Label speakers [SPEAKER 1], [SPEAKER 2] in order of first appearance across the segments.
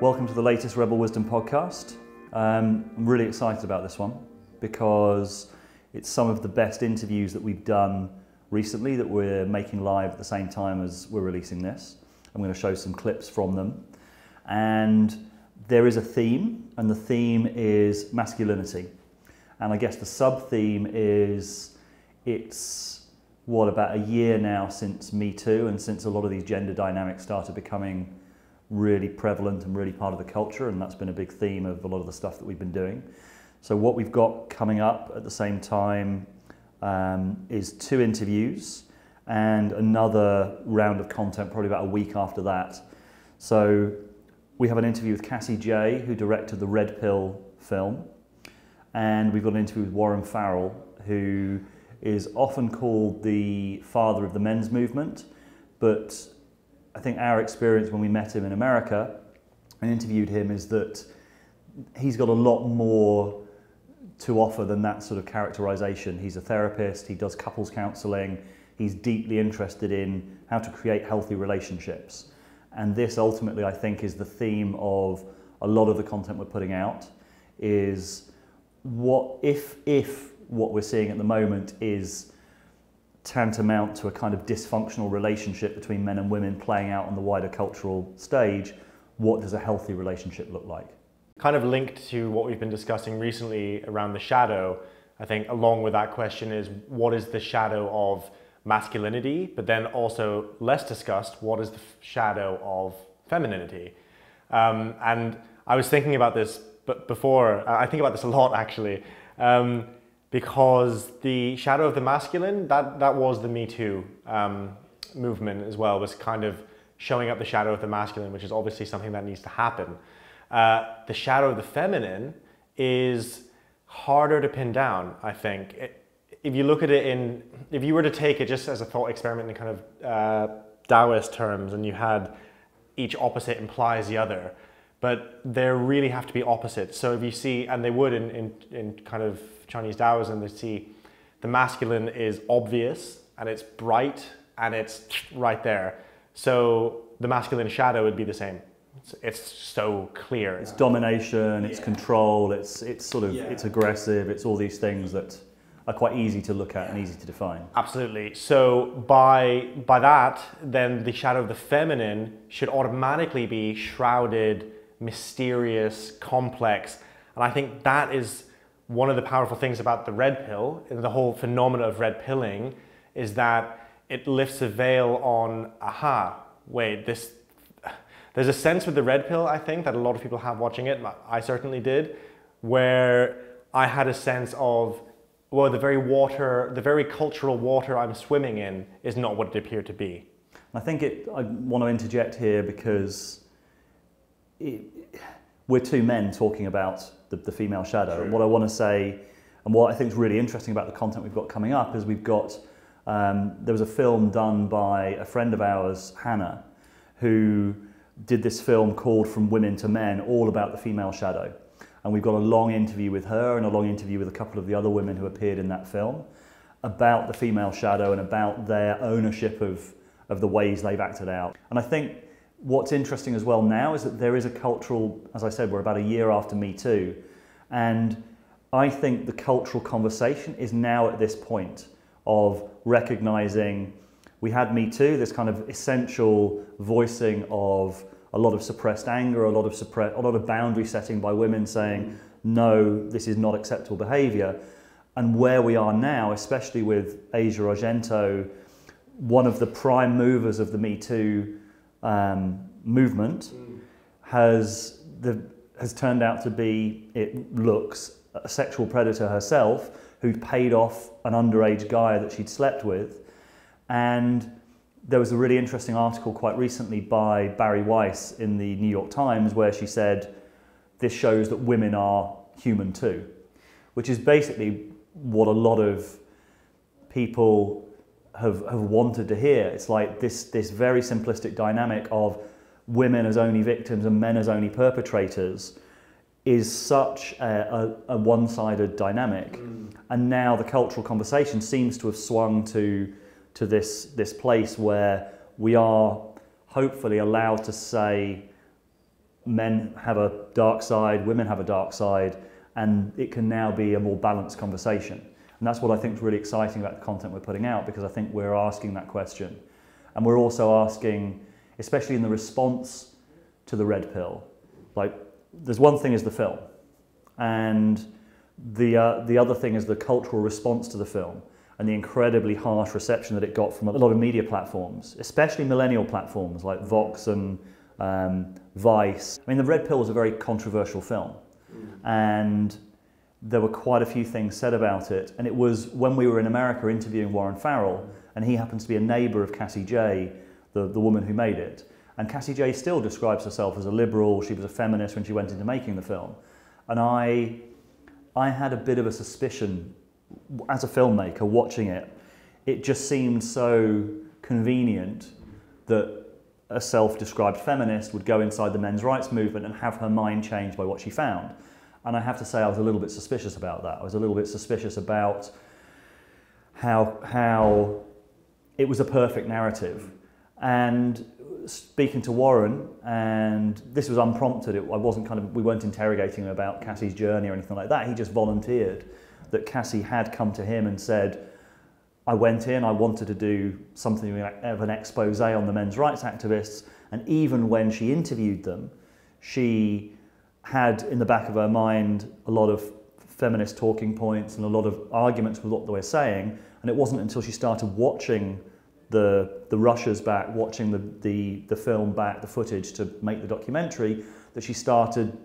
[SPEAKER 1] Welcome to the latest Rebel Wisdom podcast. Um, I'm really excited about this one because it's some of the best interviews that we've done recently that we're making live at the same time as we're releasing this. I'm going to show some clips from them. And there is a theme, and the theme is masculinity. And I guess the sub theme is it's what about a year now since Me Too and since a lot of these gender dynamics started becoming really prevalent and really part of the culture, and that's been a big theme of a lot of the stuff that we've been doing. So, what we've got coming up at the same time um, is two interviews and another round of content, probably about a week after that. So, we have an interview with Cassie Jaye, who directed the Red Pill film, and we've got an interview with Warren Farrell, who is often called the father of the men's movement, but I think our experience when we met him in America and interviewed him is that he's got a lot more to offer than that sort of characterization. He's a therapist, he does couples counseling, he's deeply interested in how to create healthy relationships. And this ultimately, I think, is the theme of a lot of the content we're putting out is what if if what we're seeing at the moment is tantamount to a kind of dysfunctional relationship between men and women playing out on the wider cultural stage, what does a healthy relationship look like?
[SPEAKER 2] Kind of linked to what we've been discussing recently around the shadow, I think along with that question is what is the shadow of masculinity, but then also less discussed, what is the shadow of femininity? Um, and I was thinking about this but before, I think about this a lot actually. Um, because the shadow of the masculine, that, that was the Me Too um, movement as well, was kind of showing up the shadow of the masculine, which is obviously something that needs to happen. Uh, the shadow of the feminine is harder to pin down, I think. It, if you look at it in, if you were to take it just as a thought experiment in kind of uh, Taoist terms and you had each opposite implies the other, but there really have to be opposites. So if you see, and they would in, in, in kind of Chinese Taoism, they see the masculine is obvious and it's bright and it's right there. So the masculine shadow would be the same. It's, it's so clear.
[SPEAKER 1] It's domination, it's yeah. control, it's, it's sort of, yeah. it's aggressive, it's all these things that are quite easy to look at and easy to define.
[SPEAKER 2] Absolutely. So by, by that, then the shadow of the feminine should automatically be shrouded, mysterious, complex. And I think that is one of the powerful things about the red pill, the whole phenomena of red pilling, is that it lifts a veil on, aha, wait, this, there's a sense with the red pill, I think, that a lot of people have watching it, I certainly did, where I had a sense of, well, the very water, the very cultural water I'm swimming in is not what it appeared to be.
[SPEAKER 1] I think it, I want to interject here because it, we're two men talking about the, the female shadow. True. And what I want to say, and what I think is really interesting about the content we've got coming up, is we've got um, there was a film done by a friend of ours, Hannah, who did this film called From Women to Men, all about the female shadow. And we've got a long interview with her and a long interview with a couple of the other women who appeared in that film about the female shadow and about their ownership of, of the ways they've acted out. And I think what's interesting as well now is that there is a cultural, as I said, we're about a year after Me Too, and I think the cultural conversation is now at this point of recognizing we had Me Too, this kind of essential voicing of a lot of suppressed anger, a lot of suppress, a lot of boundary setting by women saying, no, this is not acceptable behavior. And where we are now, especially with Asia Argento, one of the prime movers of the Me Too um, movement has the has turned out to be it looks a sexual predator herself who'd paid off an underage guy that she'd slept with. And there was a really interesting article quite recently by Bari Weiss in the New York Times where she said this shows that women are human too which is basically what a lot of people have, have wanted to hear. It's like this, this very simplistic dynamic of women as only victims and men as only perpetrators is such a, a, a one-sided dynamic. Mm. And now the cultural conversation seems to have swung to, to this, this place where we are hopefully allowed to say men have a dark side, women have a dark side, and it can now be a more balanced conversation. And that's what I think is really exciting about the content we're putting out because I think we're asking that question. And we're also asking, especially in the response to the red pill, like there's one thing is the film, and the, uh, the other thing is the cultural response to the film and the incredibly harsh reception that it got from a lot of media platforms, especially millennial platforms like Vox and um, Vice. I mean, The Red Pill was a very controversial film, and there were quite a few things said about it. And it was when we were in America interviewing Warren Farrell, and he happens to be a neighbour of Cassie Jaye, the, the woman who made it. And Cassie Jaye still describes herself as a liberal, she was a feminist when she went into making the film. And I, I had a bit of a suspicion as a filmmaker watching it, it just seemed so convenient that a self-described feminist would go inside the men's rights movement and have her mind changed by what she found. And I have to say I was a little bit suspicious about that. I was a little bit suspicious about how, how it was a perfect narrative. And speaking to Warren, and this was unprompted, it, I wasn't kind of, we weren't interrogating him about Cassie's journey or anything like that. He just volunteered that Cassie had come to him and said, I went in, I wanted to do something of an expose on the men's rights activists, and even when she interviewed them, she had in the back of her mind a lot of feminist talking points and a lot of arguments with what they were saying. And it wasn't until she started watching the, the rushes back, watching the, the, the film back, the footage to make the documentary, that she started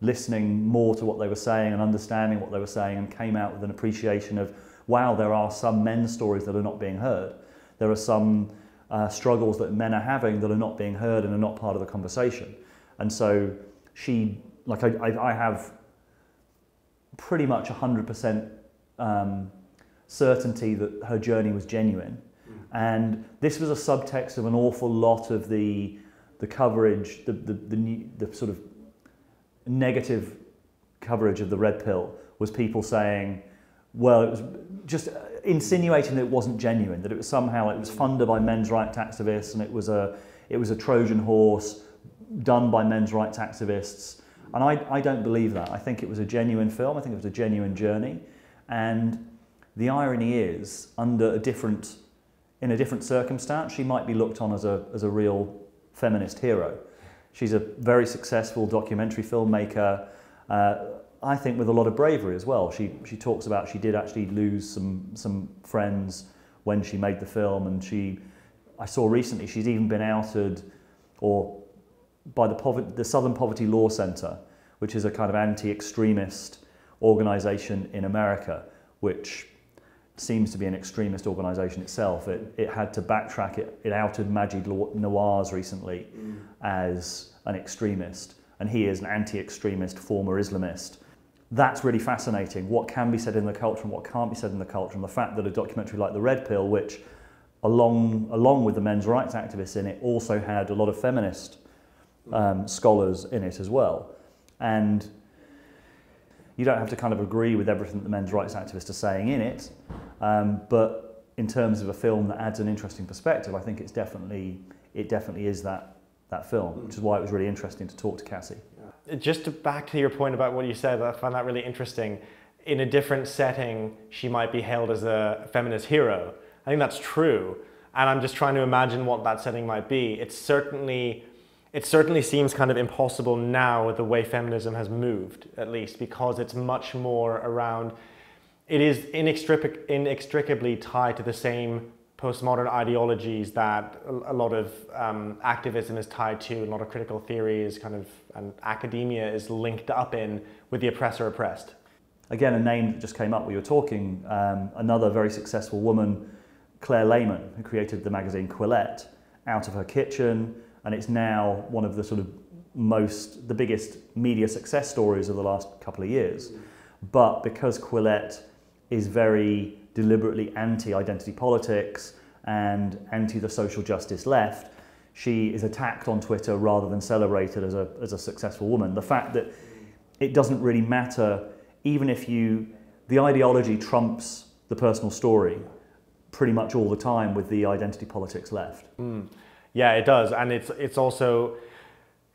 [SPEAKER 1] listening more to what they were saying and understanding what they were saying and came out with an appreciation of, wow, there are some men's stories that are not being heard. There are some uh, struggles that men are having that are not being heard and are not part of the conversation. And so she, like I, I, I have pretty much 100% um, certainty that her journey was genuine. Mm. And this was a subtext of an awful lot of the, the coverage, the, the, the, the sort of negative coverage of the red pill was people saying, well, it was just insinuating that it wasn't genuine, that it was somehow it was funded by men's rights activists and it was a it was a Trojan horse done by men's rights activists. And I, I don't believe that. I think it was a genuine film. I think it was a genuine journey. And the irony is, under a different, in a different circumstance, she might be looked on as a, as a real feminist hero. She's a very successful documentary filmmaker, uh, I think with a lot of bravery as well. She, she talks about she did actually lose some, some friends when she made the film and she, I saw recently she's even been outed or by the, poverty, the Southern Poverty Law Center, which is a kind of anti-extremist organization in America, which seems to be an extremist organisation itself. It, it had to backtrack. It, it outed Maajid Nawaz recently mm. as an extremist, and he is an anti-extremist former Islamist. That's really fascinating. What can be said in the culture and what can't be said in the culture, and the fact that a documentary like The Red Pill, which along, along with the men's rights activists in it, also had a lot of feminist um, scholars in it as well. And you don't have to kind of agree with everything that the men's rights activists are saying in it, um, but in terms of a film that adds an interesting perspective, I think it's definitely it definitely is that that film, which is why it was really interesting to talk to Cassie.
[SPEAKER 2] Just to back to your point about what you said, I found that really interesting. In a different setting, she might be hailed as a feminist hero. I think that's true, and I'm just trying to imagine what that setting might be. It's certainly it certainly seems kind of impossible now the way feminism has moved, at least, because it's much more around, it is inextric inextricably tied to the same postmodern ideologies that a lot of um, activism is tied to, a lot of critical theory is kind of, and academia is linked up in with the oppressor oppressed.
[SPEAKER 1] Again, a name that just came up while you were talking, um, another very successful woman, Claire Lehmann, who created the magazine Quillette, out of her kitchen, and it's now one of the sort of most, the biggest media success stories of the last couple of years. But because Quillette is very deliberately anti-identity politics and anti the social justice left, she is attacked on Twitter rather than celebrated as a, as a successful woman. The fact that it doesn't really matter, even if you, the ideology trumps the personal story pretty much all the time with the identity politics left.
[SPEAKER 2] Mm. Yeah, it does, and it's it's also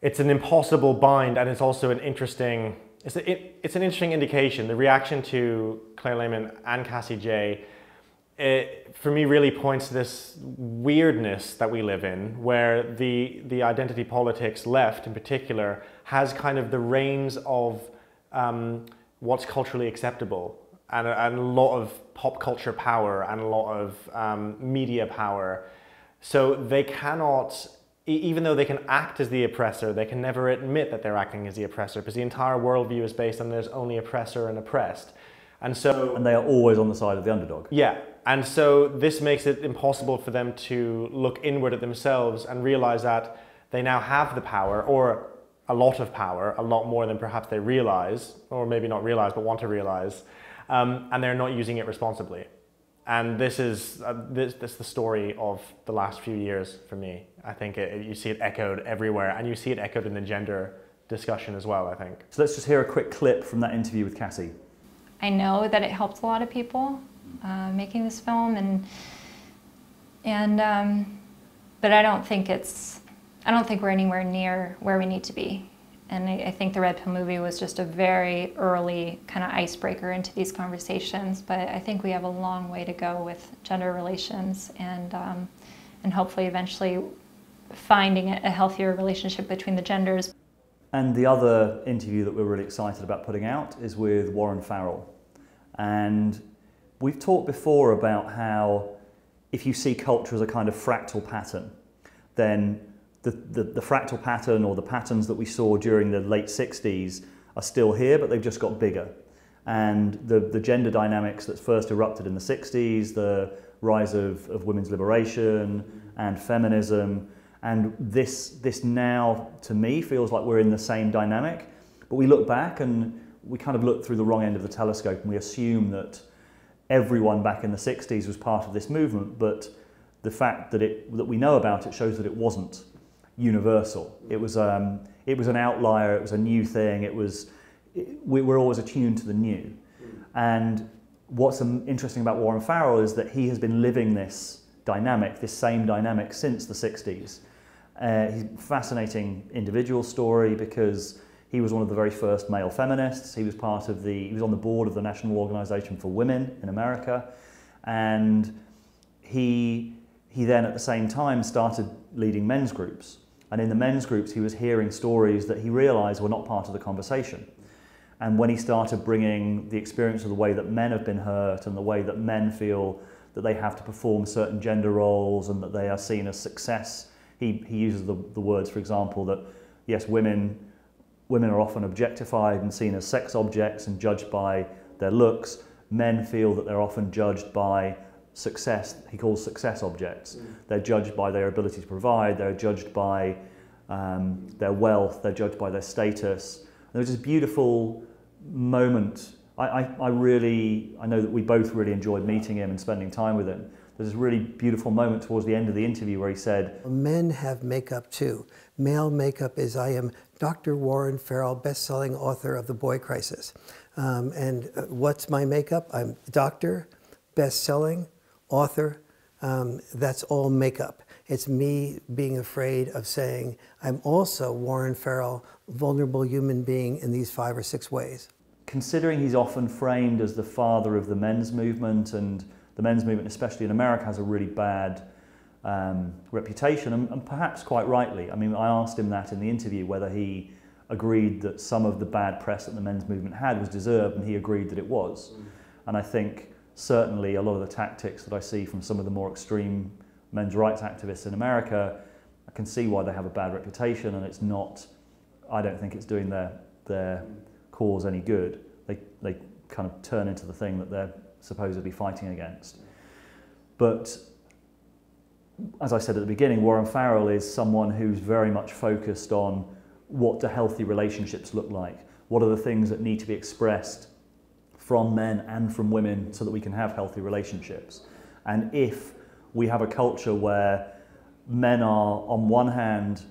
[SPEAKER 2] it's an impossible bind, and it's also an interesting. It's, a, it, it's an interesting indication. The reaction to Claire Lehmann and Cassie Jaye, it, for me, really points to this weirdness that we live in, where the the identity politics left, in particular, has kind of the reins of um, what's culturally acceptable and a, and a, lot of pop culture power and a lot of um, media power. So they cannot even though they can act as the oppressor, they can never admit that they're acting as the oppressor because the entire worldview is based on there's only oppressor and oppressed. And so
[SPEAKER 1] And they are always on the side of the underdog.
[SPEAKER 2] Yeah. And so this makes it impossible for them to look inward at themselves and realize that they now have the power or a lot of power, a lot more than perhaps they realize, or maybe not realize, but want to realize, um, and they're not using it responsibly. And this is uh, this, this is the story of the last few years for me. I think it, you see it echoed everywhere, and you see it echoed in the gender discussion as well. I think.
[SPEAKER 1] So let's just hear a quick clip from that interview with Cassie.
[SPEAKER 3] I know that it helped a lot of people uh, making this film, and and um, but I don't think it's I don't think we're anywhere near where we need to be. And I, I think the Red Pill movie was just a very early kind of icebreaker into these conversations. But I think we have a long way to go with gender relations and, um, and hopefully eventually finding a healthier relationship between the genders.
[SPEAKER 1] And the other interview that we're really excited about putting out is with Warren Farrell. And we've talked before about how if you see culture as a kind of fractal pattern, then the, the, the, fractal pattern or the patterns that we saw during the late 60s are still here, but they've just got bigger. And the, the gender dynamics that first erupted in the 60s, the rise of, of women's liberation and feminism, and this, this now, to me, feels like we're in the same dynamic. But we look back and we kind of look through the wrong end of the telescope and we assume that everyone back in the 60s was part of this movement, but the fact that, it, that we know about it shows that it wasn't universal. It was, um, it was an outlier, it was a new thing, it was, it, we were always attuned to the new. And what's interesting about Warren Farrell is that he has been living this dynamic, this same dynamic since the 60s. Uh, he's a fascinating individual story because he was one of the very first male feminists. He was part of the, he was on the board of the National Organization for Women in America. And he, he then at the same time started leading men's groups. And in the men's groups, he was hearing stories that he realized were not part of the conversation. And when he started bringing the experience of the way that men have been hurt and the way that men feel that they have to perform certain gender roles and that they are seen as success, he, he uses the, the words, for example, that yes, women, women are often objectified and seen as sex objects and judged by their looks. Men feel that they're often judged by success, he calls success objects. Mm. They're judged by their ability to provide, they're judged by um, their wealth, they're judged by their status. And there was this beautiful moment. I, I, I really, I know that we both really enjoyed meeting him and spending time with him. There's this really beautiful moment towards the end of the interview where he said,
[SPEAKER 4] Men have makeup too. Male makeup is I am Dr. Warren Farrell, best-selling author of The Boy Crisis. Um, and uh, what's my makeup? I'm doctor, best-selling, author, um, that's all makeup. It's me being afraid of saying, I'm also Warren Farrell, vulnerable human being in these five or six ways.
[SPEAKER 1] Considering he's often framed as the father of the men's movement, and the men's movement, especially in America, has a really bad um, reputation, and, and perhaps quite rightly. I mean, I asked him that in the interview whether he agreed that some of the bad press that the men's movement had was deserved, and he agreed that it was. Mm. And I think certainly a lot of the tactics that I see from some of the more extreme men's rights activists in America, I can see why they have a bad reputation and it's not, I don't think it's doing their, their cause any good. They, they kind of turn into the thing that they're supposedly fighting against. But as I said at the beginning, Warren Farrell is someone who's very much focused on what do healthy relationships look like? What are the things that need to be expressed from men and from women so that we can have healthy relationships. And if we have a culture where men are, on one hand,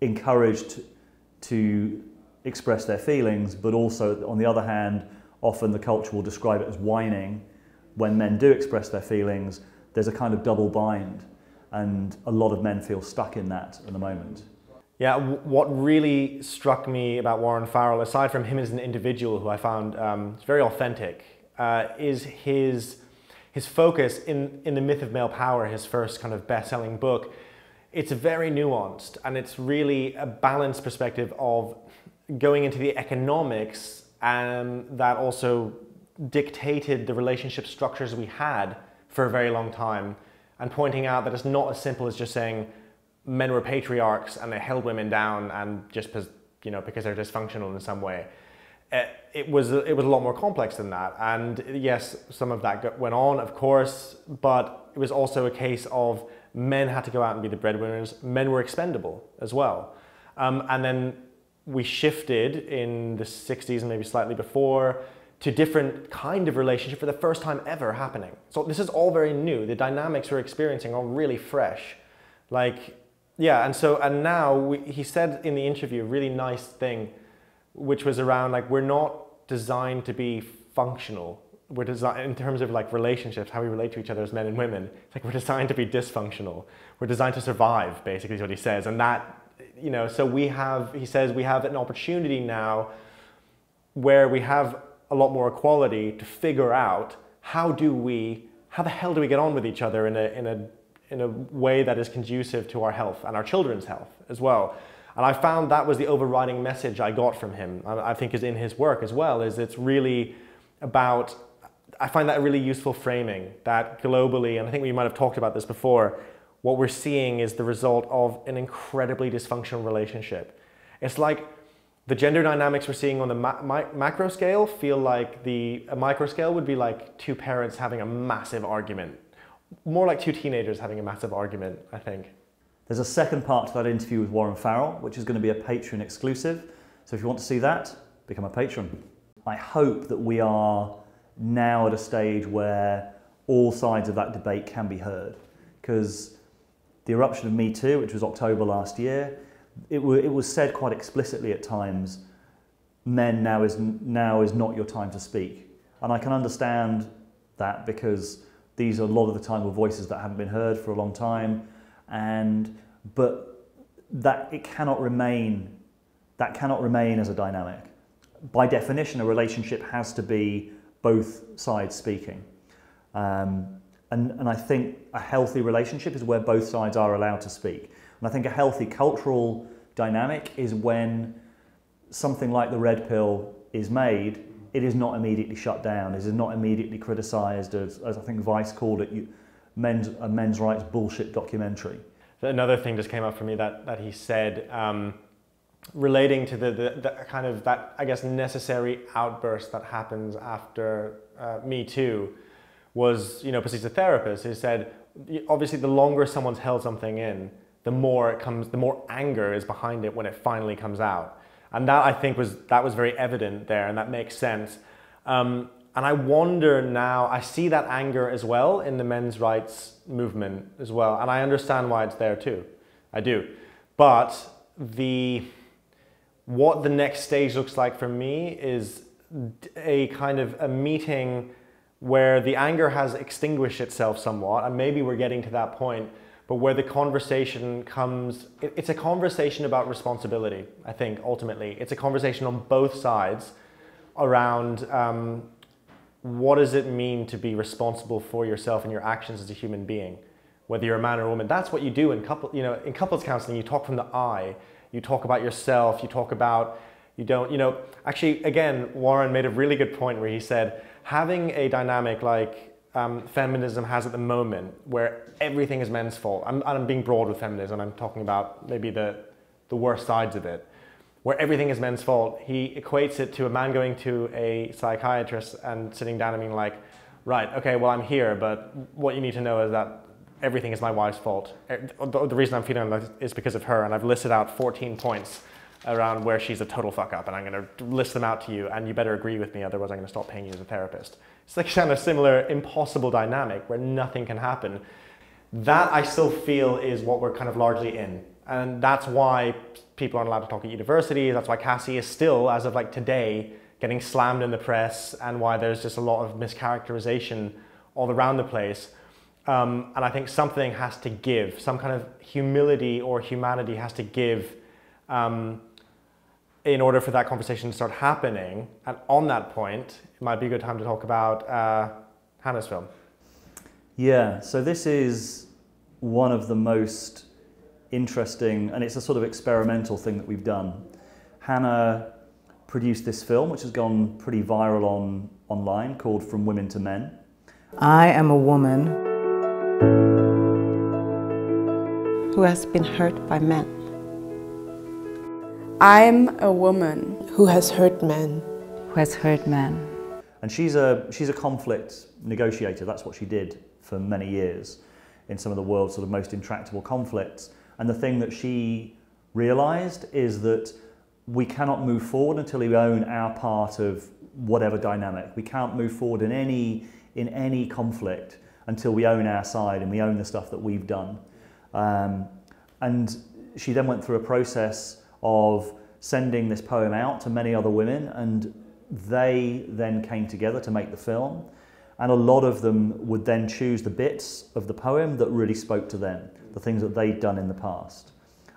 [SPEAKER 1] encouraged to express their feelings, but also, on the other hand, often the culture will describe it as whining. When men do express their feelings, there's a kind of double bind, and a lot of men feel stuck in that at the moment.
[SPEAKER 2] Yeah, what really struck me about Warren Farrell, aside from him as an individual who I found um, very authentic, uh, is his, his focus in, in The Myth of Male Power, his first kind of best selling book. It's very nuanced and it's really a balanced perspective of going into the economics and that also dictated the relationship structures we had for a very long time and pointing out that it's not as simple as just saying, men were patriarchs and they held women down and just you know because they're dysfunctional in some way. Uh, it was it was a lot more complex than that, and yes, some of that went on, of course, but it was also a case of men had to go out and be the breadwinners. Men were expendable as well, um, and then we shifted in the 60s and maybe slightly before to different kind of relationship for the first time ever happening. So this is all very new. The dynamics we're experiencing are really fresh. Like yeah, and so and now we, he said in the interview a really nice thing, which was around like we're not designed to be functional. We're designed in terms of like relationships, how we relate to each other as men and women. It's like we're designed to be dysfunctional. We're designed to survive, basically, is what he says. And that, you know, so we have. He says we have an opportunity now, where we have a lot more equality to figure out how do we, how the hell do we get on with each other in a in a in a way that is conducive to our health and our children's health as well. And I found that was the overriding message I got from him. I think is in his work as well. Is it's really about. I find that a really useful framing that globally, and I think we might have talked about this before. What we're seeing is the result of an incredibly dysfunctional relationship. It's like the gender dynamics we're seeing on the ma- ma- macro scale feel like the micro scale would be like two parents having a massive argument more like two teenagers having a massive argument, I think.
[SPEAKER 1] There's a second part to that interview with Warren Farrell, which is going to be a Patreon exclusive. So if you want to see that, become a patron. I hope that we are now at a stage where all sides of that debate can be heard. Because the eruption of Me Too, which was October last year, it, it was said quite explicitly at times men now is, now is not your time to speak. And I can understand that because these are a lot of the time were voices that haven't been heard for a long time, and but that it cannot remain that cannot remain as a dynamic. By definition, a relationship has to be both sides speaking. Um, and, and I think a healthy relationship is where both sides are allowed to speak. And I think a healthy cultural dynamic is when something like the red pill is made it is not immediately shut down. It is not immediately criticised as, as I think Vice called it, you, men's, a men's rights bullshit documentary.
[SPEAKER 2] Another thing just came up for me that, that he said, um, relating to the, the, the, kind of that, I guess, necessary outburst that happens after uh, Me Too was, you know, because he's a therapist, he said, obviously the longer someone's held something in, the more it comes, the more anger is behind it when it finally comes out. And that I think was that was very evident there, and that makes sense. Um, and I wonder now, I see that anger as well in the men's rights movement as well, and I understand why it's there too. I do. But the what the next stage looks like for me is a kind of a meeting where the anger has extinguished itself somewhat, and maybe we're getting to that point but where the conversation comes, it's a conversation about responsibility, I think, ultimately. It's a conversation on both sides around um, what does it mean to be responsible for yourself and your actions as a human being, whether you're a man or a woman. That's what you do in couple, you know, in couples counseling. You talk from the I. You talk about yourself. You talk about you don't, you know. Actually, again, Warren made a really good point where he said having a dynamic like um, feminism has at the moment, where everything is men's fault. I'm, I'm being broad with feminism. I'm talking about maybe the, the worst sides of it, where everything is men's fault. He equates it to a man going to a psychiatrist and sitting down and being like, right, okay, well, I'm here, but what you need to know is that everything is my wife's fault. The reason I'm feeling like is because of her, and I've listed out 14 points around where she's a total fuck up, and I'm going to list them out to you, and you better agree with me, otherwise I'm going to stop paying you as a therapist. It's like kind of similar impossible dynamic where nothing can happen. That I still feel is what we're kind of largely in. And that's why people aren't allowed to talk at universities. That's why Cassie is still, as of like today, getting slammed in the press and why there's just a lot of mischaracterization all around the place. Um, and I think something has to give, some kind of humility or humanity has to give Um, in order for that conversation to start happening, and on that point, it might be a good time to talk about uh, Hannah's film.
[SPEAKER 1] Yeah, so this is one of the most interesting, and it's a sort of experimental thing that we've done. Hannah produced this film, which has gone pretty viral on online, called From Women to Men.
[SPEAKER 5] I am a woman who has been hurt by men.
[SPEAKER 6] I'm a woman who has hurt men.
[SPEAKER 5] Who has hurt men.
[SPEAKER 1] And she's a, she's a conflict negotiator. That's what she did for many years in some of the world's sort of most intractable conflicts. And the thing that she realized is that we cannot move forward until we own our part of whatever dynamic. We can't move forward in any, in any conflict until we own our side and we own the stuff that we've done. Um, and she then went through a process of sending this poem out to many other women and they then came together to make the film and a lot of them would then choose the bits of the poem that really spoke to them, the things that they'd done in the past.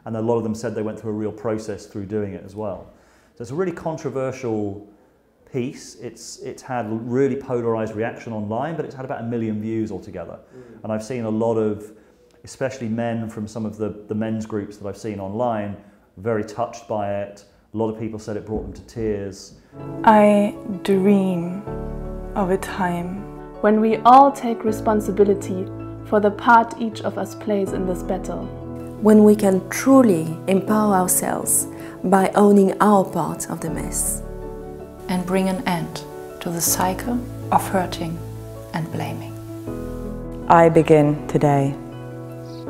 [SPEAKER 1] And a lot of them said they went through a real process through doing it as well. So it's a really controversial piece. It's, it's had really polarized reaction online, but it's had about a million views altogether. Mm. And I've seen a lot of, especially men from some of the, the men's groups that I've seen online, very touched by it. A lot of people said it brought them to tears.
[SPEAKER 6] I dream of a time when we all take responsibility for the part each of us plays in this battle.
[SPEAKER 7] When we can truly empower ourselves by owning our part of the mess.
[SPEAKER 8] And bring an end to the cycle of hurting and blaming.
[SPEAKER 5] I begin today.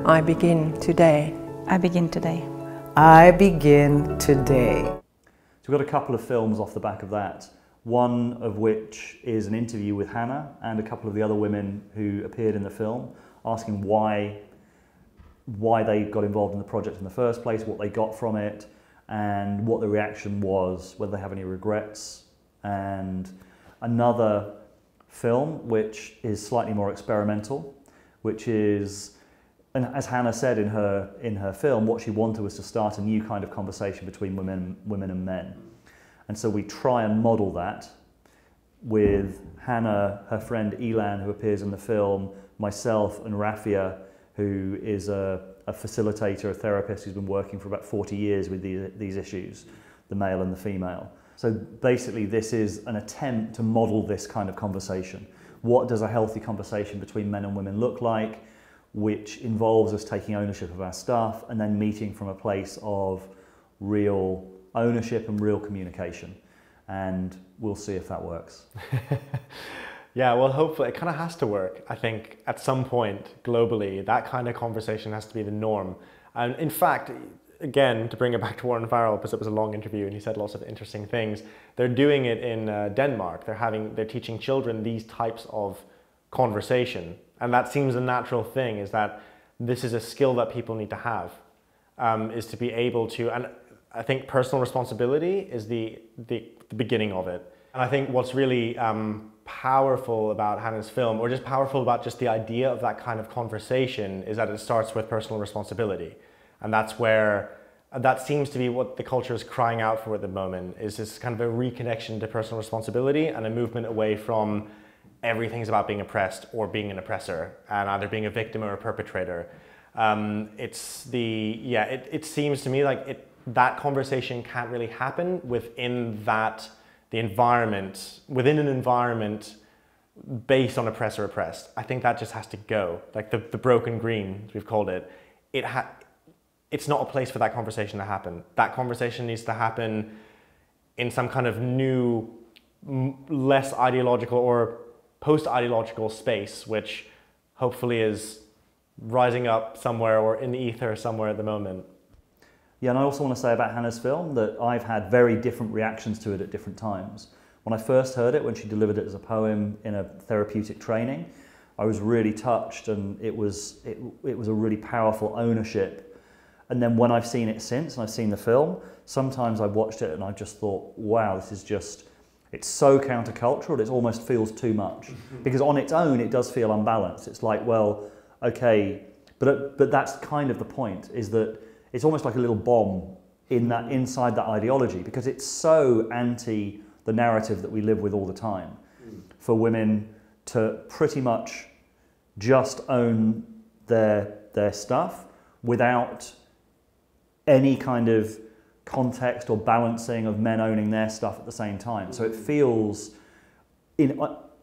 [SPEAKER 7] I begin today.
[SPEAKER 8] I begin today.
[SPEAKER 5] I begin today.
[SPEAKER 1] So we've got a couple of films off the back of that. One of which is an interview with Hannah and a couple of the other women who appeared in the film, asking why why they got involved in the project in the first place, what they got from it, and what the reaction was, whether they have any regrets. And another film which is slightly more experimental, which is and as Hannah said in her in her film, what she wanted was to start a new kind of conversation between women women and men. And so we try and model that with Hannah, her friend Elan, who appears in the film, myself, and Rafia, who is a, a facilitator, a therapist who's been working for about 40 years with these, these issues, the male and the female. So basically, this is an attempt to model this kind of conversation. What does a healthy conversation between men and women look like? Which involves us taking ownership of our stuff and then meeting from a place of real ownership and real communication. And we'll see if that works.
[SPEAKER 2] yeah, well, hopefully it kind of has to work. I think at some point globally, that kind of conversation has to be the norm. And in fact, again, to bring it back to Warren Farrell, because it was a long interview and he said lots of interesting things, they're doing it in uh, Denmark. They're, having, they're teaching children these types of conversation. And that seems a natural thing, is that this is a skill that people need to have, um, is to be able to, and I think personal responsibility is the, the, the beginning of it. And I think what's really um, powerful about Hannah's film, or just powerful about just the idea of that kind of conversation, is that it starts with personal responsibility. And that's where, that seems to be what the culture is crying out for at the moment, is this kind of a reconnection to personal responsibility and a movement away from everything's about being oppressed or being an oppressor, and either being a victim or a perpetrator. Um, it's the, yeah, it, it seems to me like it, that conversation can't really happen within that the environment within an environment based on oppressor oppressed. I think that just has to go. Like the, the broken green we've called it it ha- it's not a place for that conversation to happen. That conversation needs to happen in some kind of new less ideological or post ideological space which hopefully is rising up somewhere or in the ether somewhere at the moment
[SPEAKER 1] yeah, and I also want to say about Hannah's film that I've had very different reactions to it at different times. When I first heard it, when she delivered it as a poem in a therapeutic training, I was really touched and it was, it, it was a really powerful ownership. And then when I've seen it since, and I've seen the film, sometimes I've watched it and I've just thought, wow, this is just, it's so countercultural, it almost feels too much. Mm-hmm. Because on its own, it does feel unbalanced. It's like, well, okay, but, uh, but that's kind of the point, is that it's almost like a little bomb in that mm-hmm. inside that ideology because it's so anti the narrative that we live with all the time mm. for women to pretty much just own their their stuff without any kind of context or balancing of men owning their stuff at the same time. So it feels in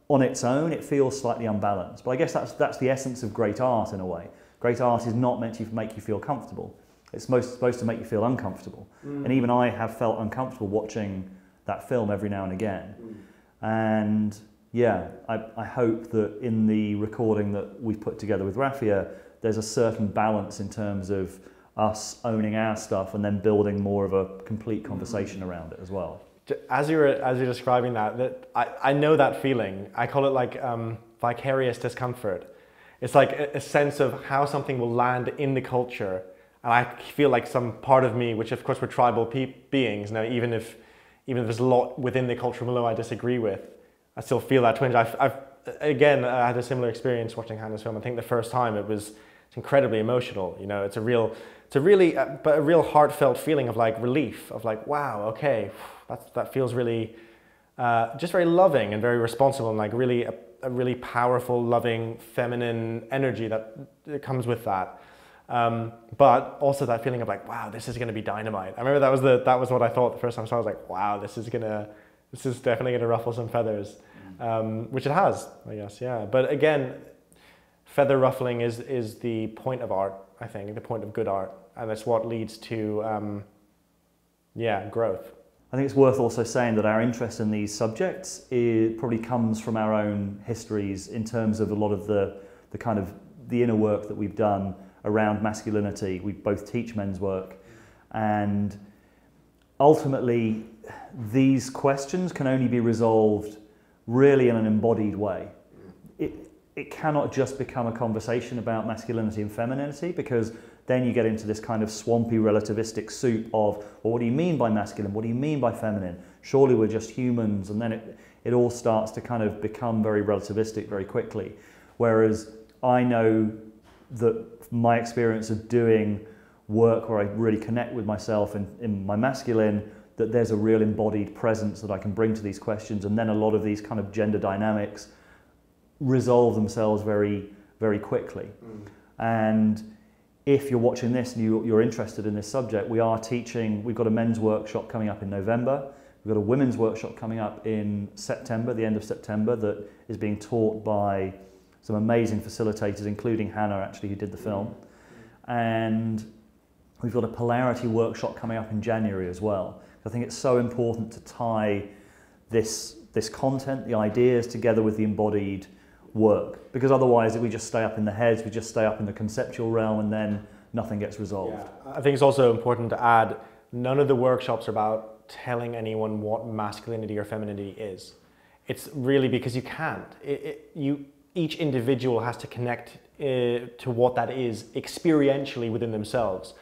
[SPEAKER 1] on its own it feels slightly unbalanced. But I guess that's that's the essence of great art in a way. Great art is not meant to make you feel comfortable. It's most supposed to make you feel uncomfortable. Mm. And even I have felt uncomfortable watching that film every now and again. Mm. And yeah, I, I hope that in the recording that we've put together with Rafia, there's a certain balance in terms of us owning our stuff and then building more of a complete conversation around it as well.
[SPEAKER 2] As you're as you're describing that, that I, I know that feeling. I call it like um, vicarious discomfort. It's like a, a sense of how something will land in the culture and I feel like some part of me, which of course we're tribal pe- beings, now even if even if there's a lot within the cultural milieu I disagree with, I still feel that twinge. I've, I've again I had a similar experience watching Hannah's film. I think the first time it was it's incredibly emotional. You know, it's a real a really uh, but a real heartfelt feeling of like relief of like wow okay that that feels really uh, just very loving and very responsible and like really a, a really powerful loving feminine energy that, that comes with that. Um, but also that feeling of like, wow, this is going to be dynamite. I remember that was the that was what I thought the first time. So I was like, wow, this is gonna, this is definitely gonna ruffle some feathers, um, which it has, I guess. Yeah. But again, feather ruffling is is the point of art. I think the point of good art, and that's what leads to, um, yeah, growth.
[SPEAKER 1] I think it's worth also saying that our interest in these subjects probably comes from our own histories in terms of a lot of the the kind of the inner work that we've done around masculinity. We both teach men's work. And ultimately, these questions can only be resolved really in an embodied way. It, cannot just become a conversation about masculinity and femininity because then you get into this kind of swampy relativistic soup of, well, what do you mean by masculine? What do you mean by feminine? Surely we're just humans. And then it, it all starts to kind of become very relativistic very quickly. Whereas I know that my experience of doing work where I really connect with myself in, in my masculine, that there's a real embodied presence that I can bring to these questions. And then a lot of these kind of gender dynamics resolve themselves very, very quickly. Mm. And if you're watching this and you, you're interested in this subject, we are teaching, we've got a men's workshop coming up in November. We've got a women's workshop coming up in September, the end of September, that is being taught by some amazing facilitators, including Hannah, actually, who did the film. And we've got a polarity workshop coming up in January as well. I think it's so important to tie this, this content, the ideas, together with the embodied work. Because otherwise, we just stay up in the heads, we just stay up in the conceptual realm, and then nothing gets resolved.
[SPEAKER 2] Yeah. I think it's also important to add none of the workshops are about telling anyone what masculinity or femininity is. It's really because you can't. It, it, you, each individual has to connect uh, to what that is experientially within themselves.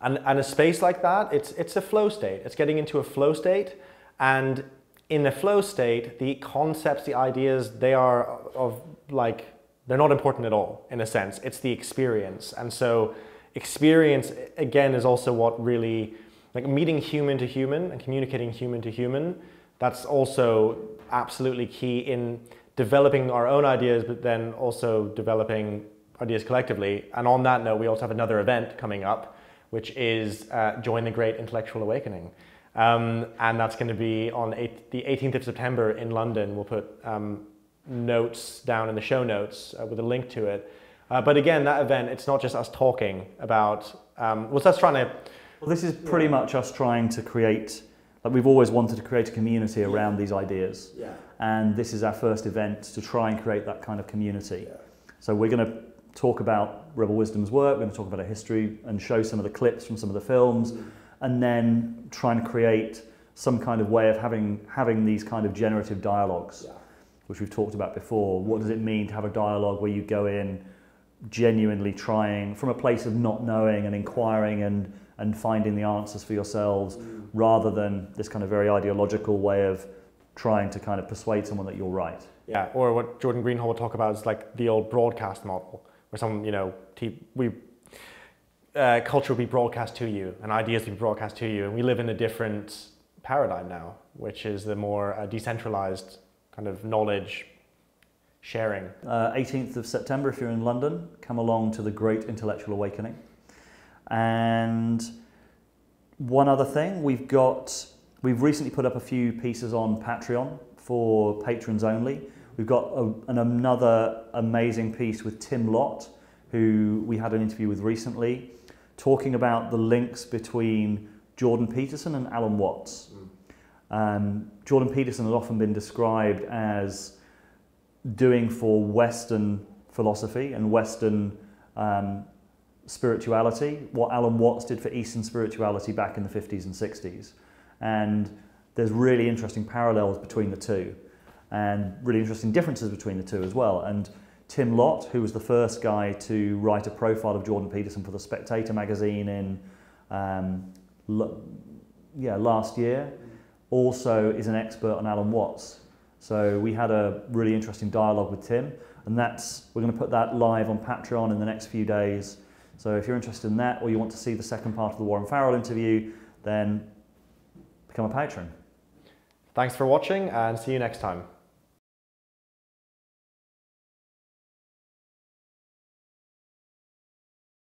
[SPEAKER 2] And, and a space like that, it's, it's a flow state. It's getting into a flow state. And in the flow state, the concepts, the ideas, they are of like, they're not important at all in a sense. It's the experience. And so experience, again, is also what really, like meeting human to human and communicating human to human, that's also absolutely key in developing our own ideas, but then also developing ideas collectively. And on that note, we also have another event coming up, which is uh, Join the Great Intellectual Awakening. Um, and that's going to be on eight, the 18th of September in London. We'll put um, notes down in the show notes uh, with a link to it. Uh, but again, that event, it's not just us talking about, um, well, us trying to.
[SPEAKER 1] Well, this is pretty much us trying to create, like we've always wanted to create a community around yeah. these ideas.
[SPEAKER 2] Yeah
[SPEAKER 1] and this is our first event to try and create that kind of community. Yeah. So we're going to talk about Rebel Wisdom's work, we're going to talk about our history and show some of the clips from some of the films, mm. And then try and create some kind of way of having having these kind of generative dialogues, yeah. which we've talked about before. What does it mean to have a dialogue where you go in genuinely trying from a place of not knowing and inquiring and and finding the answers for yourselves mm. rather than this kind of very ideological way of trying to kind of persuade someone that you're right.
[SPEAKER 2] Yeah, or what Jordan Greenhall would talk about is like the old broadcast model, where some, you know, we uh, culture will be broadcast to you and ideas will be broadcast to you. And we live in a different paradigm now, which is the more uh, decentralized kind of knowledge sharing.
[SPEAKER 1] Uh, 18th of September, if you're in London, come along to the Great Intellectual Awakening. And one other thing, we've got, we've recently put up a few pieces on Patreon for patrons only. We've got a, an, another amazing piece with Tim Lott, who we had an interview with recently, talking about the links between Jordan Peterson and Alan Watts. Um, Jordan Peterson has often been described as doing for Western philosophy and Western um, spirituality what Alan Watts did for Eastern spirituality back in the 50s and 60s. And there's really interesting parallels between the two and really interesting differences between the two as well. And Tim Lott, who was the first guy to write a profile of Jordan Peterson for the Spectator magazine in um, yeah, last year, also is an expert on Alan Watts. So we had a really interesting dialogue with Tim, and that's we're going to put that live on Patreon in the next few days. So if you're interested in that, or you want to see the second part of the Warren Farrell interview, then become a patron.
[SPEAKER 2] Thanks for watching, and see you next time.